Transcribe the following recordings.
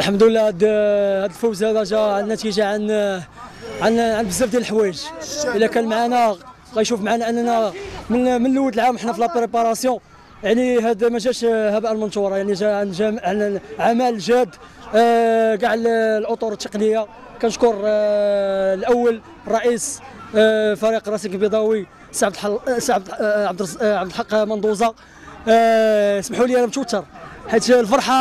الحمد لله هذا الفوز هذا جا نتيجه عن عن عن بزاف ديال الحوايج. إلا كان معنا غيشوف معنا أننا من من الأول العام حنا في la préparation يعني هذا ما جاش هباء منثورا يعني جا عن عن عمل جاد آه، كاع ال- الأطر التقنية. كنشكر آه، الأول رئيس آه، فريق راسينغ البيضاوي سي عبد آه، آه، آه، الحق مندوزة. آه، اسمحوا لي أنا متوتر. حيت الفرحه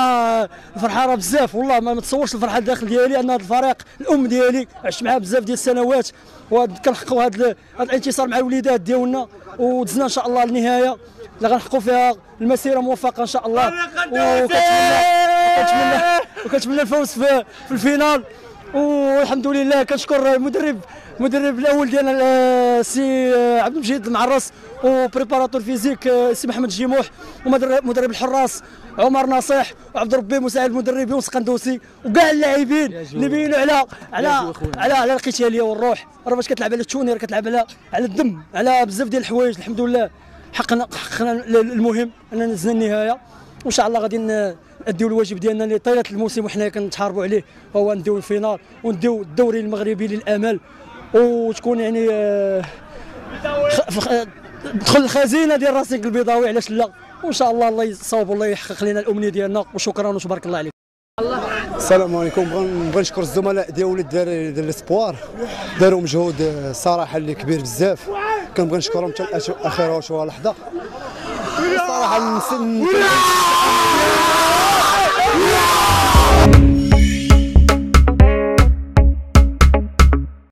الفرحة راه بزاف. والله ما متصورش الفرحة الداخل ديالي أن هذا الفريق الأم ديالي عشت معاه بزاف ديال السنوات وكنحققوا هذا الانتصار مع الوليدات ديالنا ودزنا إن شاء الله للنهاية. اللي غنحققوا فيها المسيرة موفقة إن شاء الله. وكنتمنى وكنتمنى وكنتمنى الفوز في, في ال finale. والحمد لله كنشكر المدرب المدرب الأول ديالنا آه، سي آه، عبد المجيد المعرس و préparateur physique آه، سي محمد جيموح ومدرب مدرب الحراس عمر نصيح وعبد ربي مساعد المدرب يونس قندوسي وكاع اللاعبين اللي بينوا على على على على القتاليه والروح. راه باش كتلعب على ال tenue راه كتلعب على على الدم على بزاف ديال الحوايج الحمد لله. حقنا حققنا المهم أننا نزلنا النهاية. وإن شاء الله غادي نديو الواجب ديالنا اللي طيله الموسم وحنا كنتحاربوا عليه هو نديو ال finale ونديو الدوري المغربي للأمل. وتكون يعني آه، تدخل الخزينة ديال راسك البيضاوي علاش لا؟ وإن شاء الله الله يصاوب والله يحقق لنا الأمنية ديالنا. وشكرا وتبارك الله عليك. السلام عليكم. نبغي نشكر الزملاء ديال ولاد الدراري ديال الإسبوار. داروا مجهود آه، صراحة اللي كبير بزاف. كنبغي نشكرهم حتى آخر شوية لحظة. صراحة No!